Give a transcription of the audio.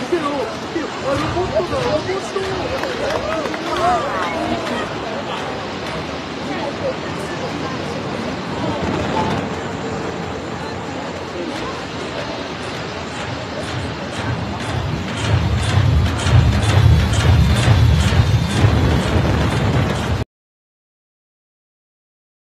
見てよ、見てよ、あ、ロボットだ、ロボット。